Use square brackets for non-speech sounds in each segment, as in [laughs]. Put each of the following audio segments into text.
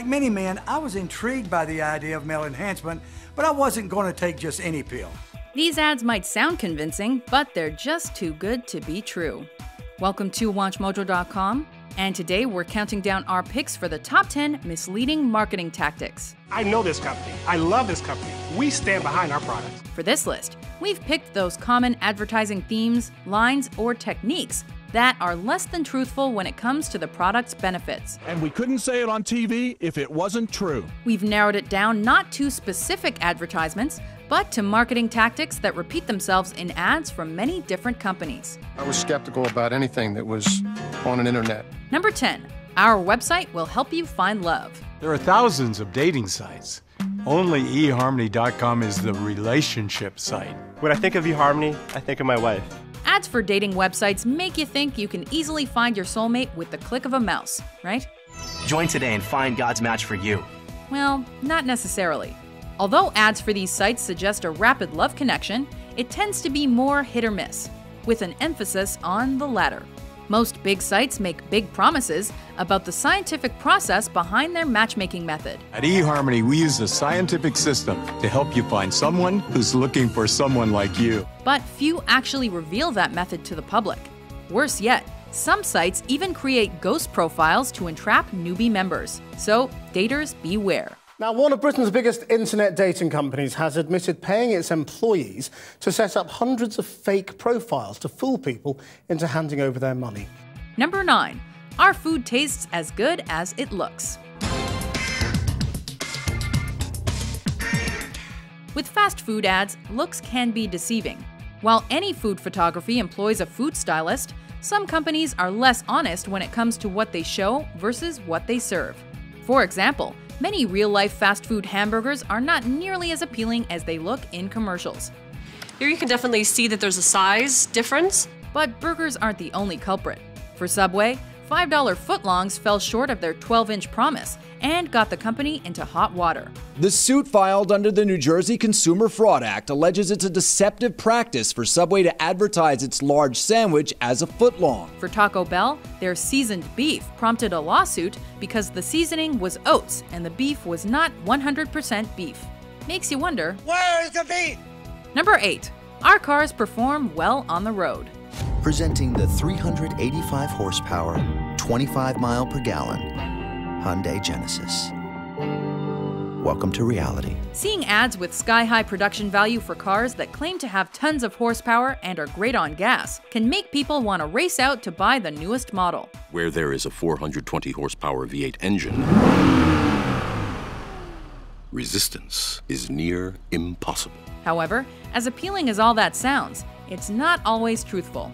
Like many men, I was intrigued by the idea of male enhancement, but I wasn't going to take just any pill. These ads might sound convincing, but they're just too good to be true. Welcome to WatchMojo.com, and today we're counting down our picks for the top 10 misleading marketing tactics. I know this company. I love this company. We stand behind our products. For this list, we've picked those common advertising themes, lines, or techniques that are less than truthful when it comes to the product's benefits. And we couldn't say it on TV if it wasn't true. We've narrowed it down not to specific advertisements, but to marketing tactics that repeat themselves in ads from many different companies. I was skeptical about anything that was on an internet. Number 10. Our website will help you find love. There are thousands of dating sites. Only eHarmony.com is the relationship site. When I think of eHarmony, I think of my wife. Ads for dating websites make you think you can easily find your soulmate with the click of a mouse, right? Join today and find God's match for you. Well, not necessarily. Although ads for these sites suggest a rapid love connection, it tends to be more hit or miss, with an emphasis on the latter. Most big sites make big promises about the scientific process behind their matchmaking method. At eHarmony, we use a scientific system to help you find someone who's looking for someone like you. But few actually reveal that method to the public. Worse yet, some sites even create ghost profiles to entrap newbie members. So, daters beware. Now, one of Britain's biggest internet dating companies has admitted paying its employees to set up hundreds of fake profiles to fool people into handing over their money. Number 9. Our food tastes as good as it looks. With fast food ads, looks can be deceiving. While any food photography employs a food stylist, some companies are less honest when it comes to what they show versus what they serve. For example, many real life fast food hamburgers are not nearly as appealing as they look in commercials. Here you can definitely see that there's a size difference. But burgers aren't the only culprit. For Subway, $5 footlongs fell short of their 12 inch promise and got the company into hot water. The suit filed under the New Jersey Consumer Fraud Act alleges it's a deceptive practice for Subway to advertise its large sandwich as a footlong. For Taco Bell, their seasoned beef prompted a lawsuit because the seasoning was oats and the beef was not 100% beef. Makes you wonder where is the beef? Number 8. Our cars perform well on the road. Presenting the 385 horsepower, 25 mile per gallon Hyundai Genesis. Welcome to reality. Seeing ads with sky high production value for cars that claim to have tons of horsepower and are great on gas can make people want to race out to buy the newest model. Where there is a 420 horsepower V8 engine, resistance is near impossible. However, as appealing as all that sounds, it's not always truthful.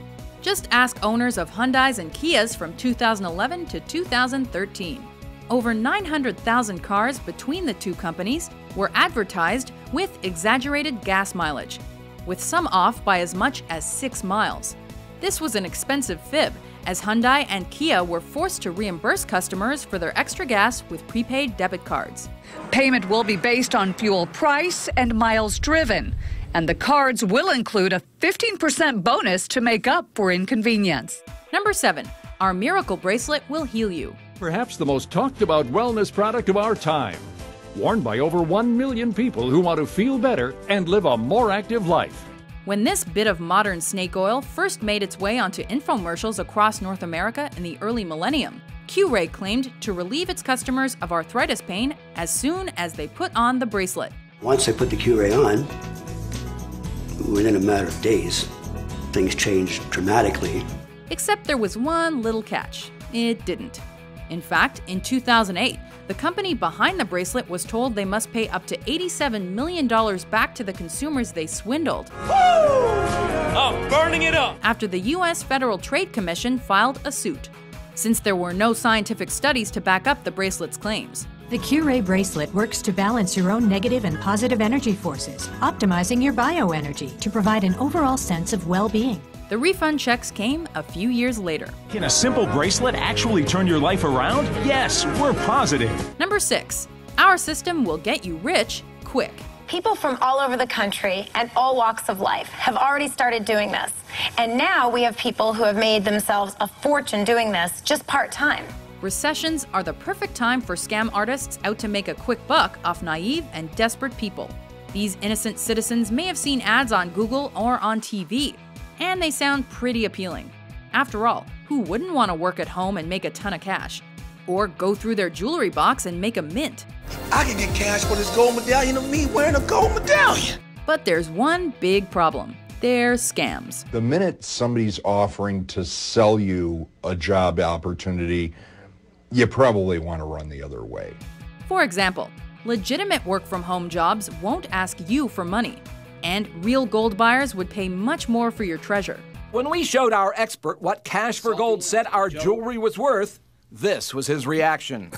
Just ask owners of Hyundais and Kias from 2011 to 2013. Over 900,000 cars between the two companies were advertised with exaggerated gas mileage, with some off by as much as 6 miles. This was an expensive fib, as Hyundai and Kia were forced to reimburse customers for their extra gas with prepaid debit cards. Payment will be based on fuel price and miles driven, and the cards will include a 15% bonus to make up for inconvenience. Number 7. Our miracle bracelet will heal you. Perhaps the most talked about wellness product of our time. Worn by over 1 million people who want to feel better and live a more active life. When this bit of modern snake oil first made its way onto infomercials across North America in the early millennium, Q-Ray claimed to relieve its customers of arthritis pain as soon as they put on the bracelet. Once I put the Q-Ray on, within a matter of days, things changed dramatically. Except there was one little catch. It didn't. In fact, in 2008, the company behind the bracelet was told they must pay up to $87 million back to the consumers they swindled. Woo! I'm burning it up! After the U.S. Federal Trade Commission filed a suit, since there were no scientific studies to back up the bracelet's claims. The Q-Ray bracelet works to balance your own negative and positive energy forces, optimizing your bioenergy to provide an overall sense of well-being. The refund checks came a few years later. Can a simple bracelet actually turn your life around? Yes, we're positive. Number 6. Our system will get you rich quick. People from all over the country and all walks of life have already started doing this. And now we have people who have made themselves a fortune doing this just part time. Recessions are the perfect time for scam artists out to make a quick buck off naive and desperate people. These innocent citizens may have seen ads on Google or on TV, and they sound pretty appealing. After all, who wouldn't want to work at home and make a ton of cash? Or go through their jewelry box and make a mint? I can get cash for this gold medallion of me wearing a gold medallion. But there's one big problem they're scams. The minute somebody's offering to sell you a job opportunity, you probably want to run the other way. For example, legitimate work from home jobs won't ask you for money, and real gold buyers would pay much more for your treasure. When we showed our expert what Cash for Gold said our jewelry was worth, this was his reaction.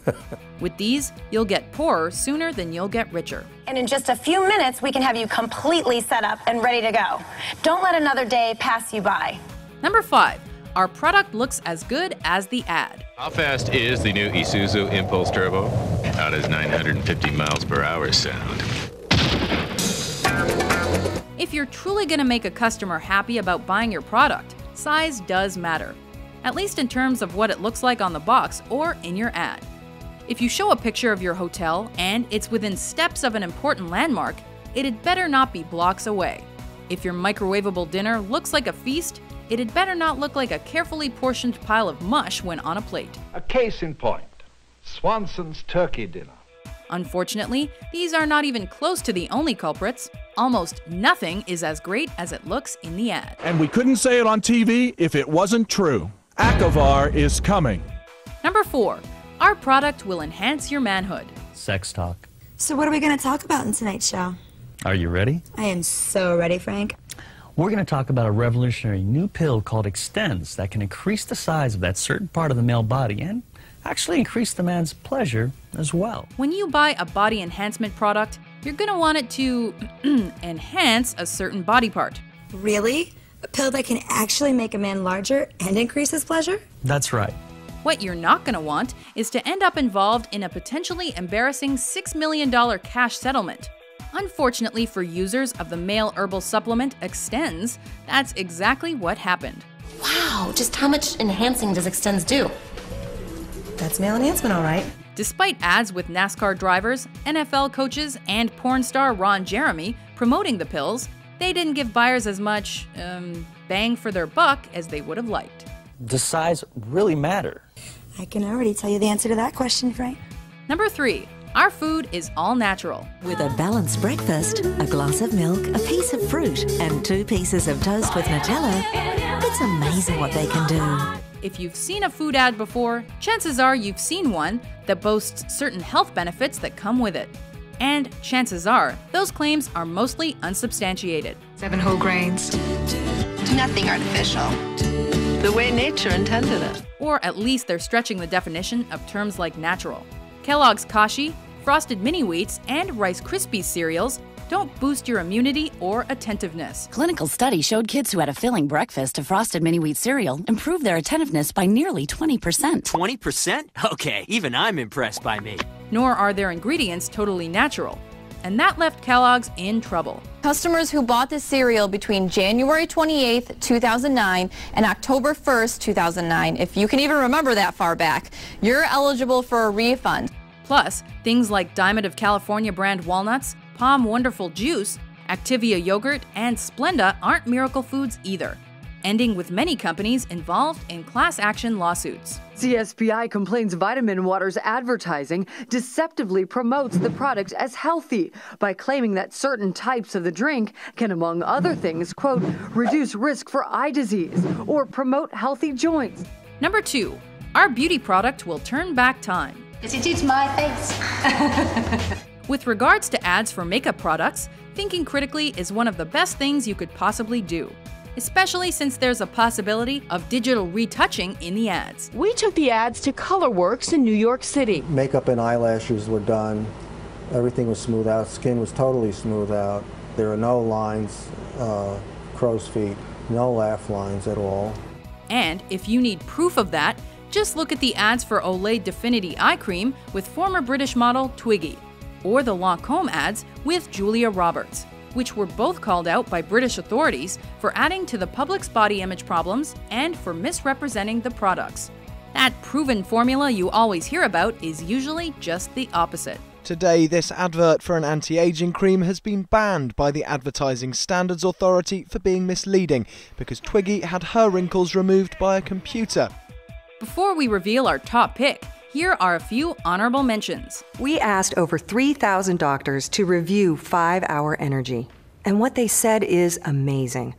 [laughs] With these, you'll get poorer sooner than you'll get richer. And in just a few minutes, we can have you completely set up and ready to go. Don't let another day pass you by. Number five, our product looks as good as the ad. How fast is the new Isuzu Impulse Turbo? How does 950 miles per hour sound? If you're truly going to make a customer happy about buying your product, size does matter, at least in terms of what it looks like on the box or in your ad. If you show a picture of your hotel and it's within steps of an important landmark, it had better not be blocks away. If your microwavable dinner looks like a feast, it had better not look like a carefully portioned pile of mush when on a plate. A case in point Swanson's turkey dinner. Unfortunately, these are not even close to the only culprits. Almost nothing is as great as it looks in the ad. And we couldn't say it on TV if it wasn't true. Acavar is coming. Number four, our product will enhance your manhood. Sex talk. So, what are we going to talk about in tonight's show? Are you ready? I am so ready, Frank. We're going to talk about a revolutionary new pill called Extenze that can increase the size of that certain part of the male body and actually increase the man's pleasure as well. When you buy a body enhancement product, you're going to want it to [clears throat] enhance a certain body part. Really? A pill that can actually make a man larger and increase his pleasure? That's right. What you're not going to want is to end up involved in a potentially embarrassing $6 million cash settlement. Unfortunately for users of the male herbal supplement Extenze, that's exactly what happened. Wow, just how much enhancing does Extenze do? That's male enhancement, all right. Despite ads with NASCAR drivers, NFL coaches, and porn star Ron Jeremy promoting the pills, they didn't give buyers as much um, bang for their buck as they would have liked. Does size really matter? I can already tell you the answer to that question, Frank. Number three, our food is all natural. With a balanced breakfast, a glass of milk, a piece of fruit, and two pieces of toast with Nutella, it's amazing what they can do. If you've seen a food ad before, chances are you've seen one that boasts certain health benefits that come with it. And chances are, those claims are mostly unsubstantiated. Seven whole grains. Nothing artificial. The way nature intended it. Or at least they're stretching the definition of terms like natural. Kellogg's Kashi, Frosted Mini Wheats, and Rice Krispies cereals don't boost your immunity or attentiveness. Clinical study showed kids who had a filling breakfast of Frosted Mini Wheat cereal improved their attentiveness by nearly 20%. 20%? Okay, even I'm impressed by me. Nor are their ingredients totally natural. And that left Kellogg's in trouble. Customers who bought this cereal between January 28, 2009 and October 1, 2009, if you can even remember that far back, you're eligible for a refund. Plus, things like Diamond of California brand walnuts, POM Wonderful Juice, Activia Yogurt, and Splenda aren't miracle foods either, ending with many companies involved in class action lawsuits. CSPI complains Vitamin Water's advertising deceptively promotes the product as healthy by claiming that certain types of the drink can, among other things, quote, reduce risk for eye disease or promote healthy joints. Number two, our beauty product will turn back time. Because it eats my face. [laughs] With regards to ads for makeup products, thinking critically is one of the best things you could possibly do, especially since there's a possibility of digital retouching in the ads. We took the ads to Colorworks in New York City. Makeup and eyelashes were done. Everything was smooth out. Skin was totally smooth out. There are no lines, uh, crow's feet, no laugh lines at all. And if you need proof of that, just look at the ads for Olay Definity Eye Cream with former British model Twiggy, or the Lancome ads with Julia Roberts, which were both called out by British authorities for adding to the public's body image problems and for misrepresenting the products. That proven formula you always hear about is usually just the opposite. Today, this advert for an anti aging cream has been banned by the Advertising Standards Authority for being misleading because Twiggy had her wrinkles removed by a computer. Before we reveal our top pick, here are a few honorable mentions. We asked over 3,000 doctors to review 5 Hour Energy, and what they said is amazing.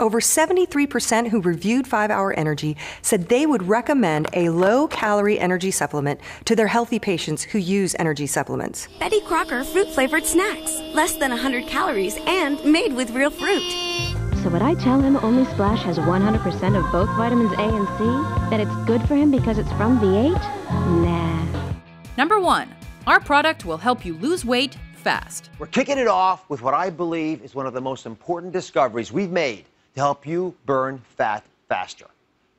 Over 73% who reviewed 5 Hour Energy said they would recommend a low calorie energy supplement to their healthy patients who use energy supplements. Betty Crocker fruit flavored snacks, less than 100 calories and made with real fruit. So would I tell him Only Splash has 100% of both vitamins A and C? That it's good for him because it's from V8? Nah. Number one, our product will help you lose weight fast. We're kicking it off with what I believe is one of the most important discoveries we've made to help you burn fat faster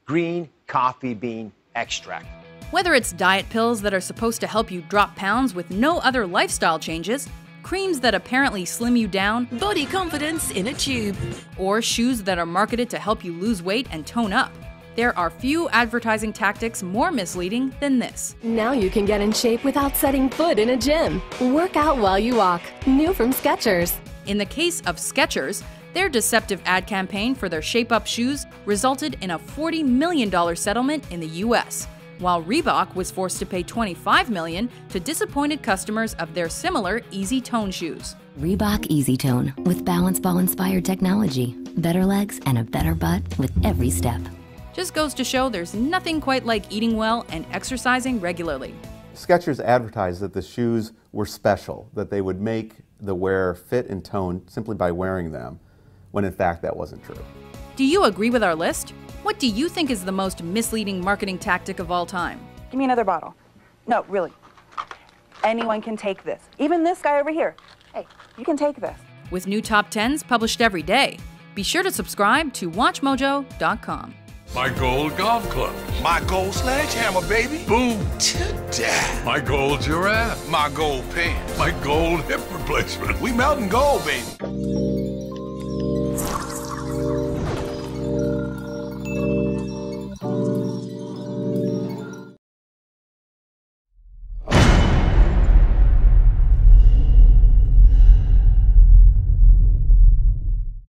green coffee bean extract. Whether it's diet pills that are supposed to help you drop pounds with no other lifestyle changes, creams that apparently slim you down, body confidence in a tube, or shoes that are marketed to help you lose weight and tone up. There are few advertising tactics more misleading than this. Now you can get in shape without setting foot in a gym. Work out while you walk. New from Skechers. In the case of Skechers, their deceptive ad campaign for their Shape Up shoes resulted in a $40 million settlement in the US, while Reebok was forced to pay 25 million to disappointed customers of their similar Easy Tone shoes. Reebok Easy Tone with Balance Ball inspired technology, better legs, and a better butt with every step. Just goes to show there's nothing quite like eating well and exercising regularly. Skechers advertised that the shoes were special, that they would make the wearer fit and tone simply by wearing them when in fact that wasn't true. Do you agree with our list? What do you think is the most misleading marketing tactic of all time? Give me another bottle. No, really. Anyone can take this. Even this guy over here. Hey, you can take this. With new top 10s published every day, be sure to subscribe to WatchMojo.com. My gold golf club. My gold sledgehammer, baby. Boom. To My gold giraffe. My gold pen. My gold hip replacement. We melting gold, baby.